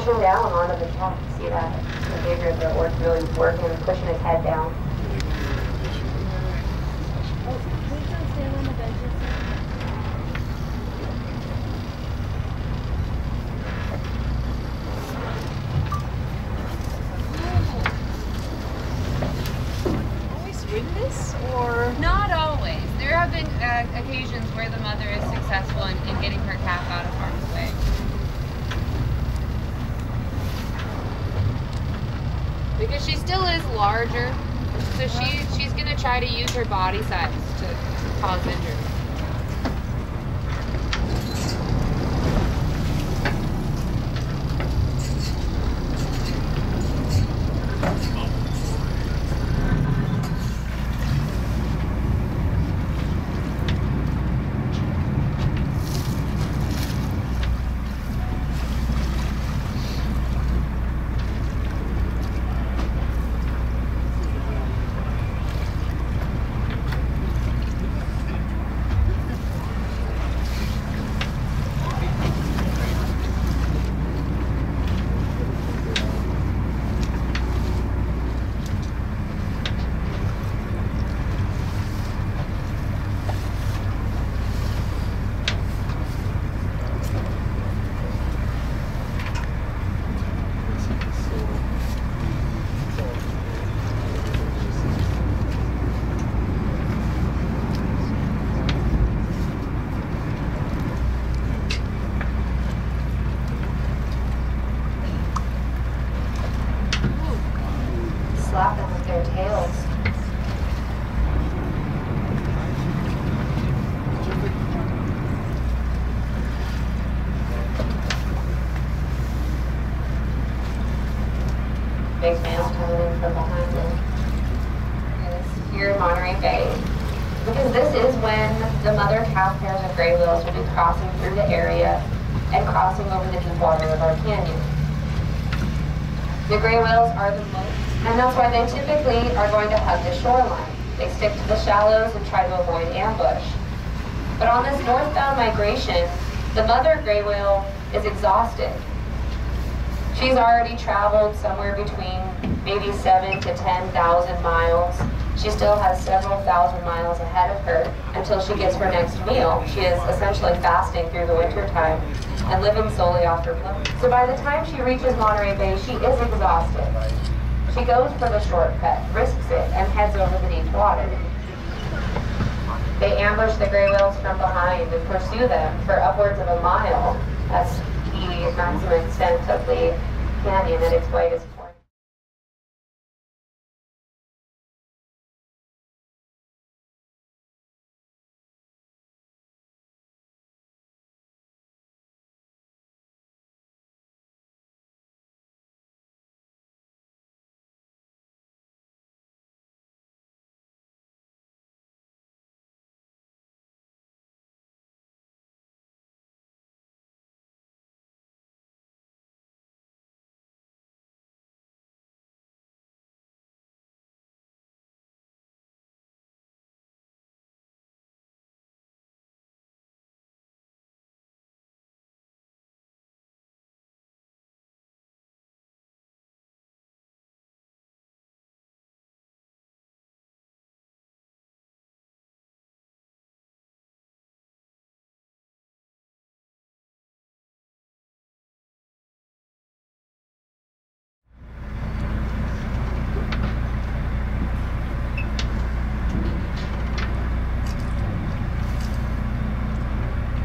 pushing down onto the top. See that behavior of the orc really working, pushing his head down. Always with this, or Not always. There have been uh, occasions where the mother is successful in, in getting her calf out of harm's Because she still is larger, so she she's gonna try to use her body size to, to cause injury. Slap them with their tails. Big male coming in from behind. Yes, here in Monterey Bay. Because this is when the mother calf pairs of gray whales will be crossing through the area and crossing over the deep water of our canyon. The gray whales are the most, and that's why they typically are going to hug the shoreline. They stick to the shallows and try to avoid ambush. But on this northbound migration, the mother gray whale is exhausted. She's already traveled somewhere between maybe seven to 10,000 miles. She still has several thousand miles ahead of her until she gets her next meal. She is essentially fasting through the winter time and living solely off her blood. So by the time she reaches Monterey Bay, she is exhausted. She goes for the shortcut, risks it, and heads over the deep water. They ambush the gray whales from behind and pursue them for upwards of a mile. That's the maximum extent of the canyon at its widest point.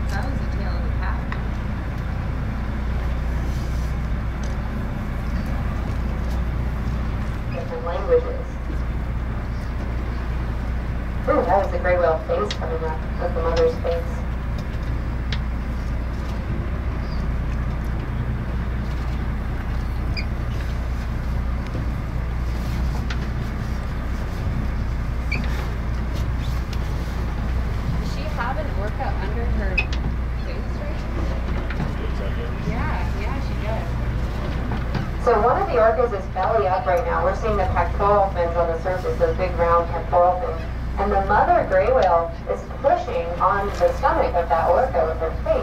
That was the tail of the calf. different languages. Ooh, that was the whale coming up with the mother's face. Does she have an orca under her face right? Yeah, yeah, she does. So one of the orcas is belly up right now. We're seeing the pectoral fins on the surface, those big round pectoral fins. And the mother gray whale is pushing on the stomach of that orca with her face.